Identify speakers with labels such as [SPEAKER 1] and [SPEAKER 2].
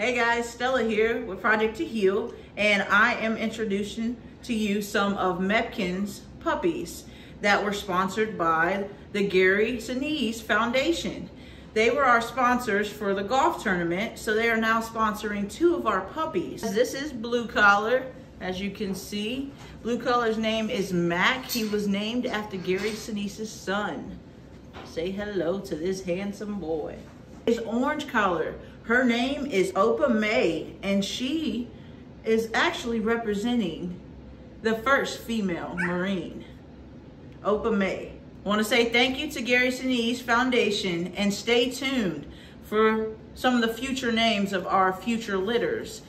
[SPEAKER 1] Hey guys, Stella here with Project 2 Heal, and I am introducing to you some of Mepkin's puppies that were sponsored by the Gary Sinise Foundation. They were our sponsors for the golf tournament, so they are now sponsoring two of our puppies. This is Blue Collar, as you can see. Blue Collar's name is Mac. He was named after Gary Sinise's son. Say hello to this handsome boy. His orange collar. Her name is Opah May, and she is actually representing the first female Marine, Opah May. I want to say thank you to Gary Sinise Foundation and stay tuned for some of the future names of our future litters.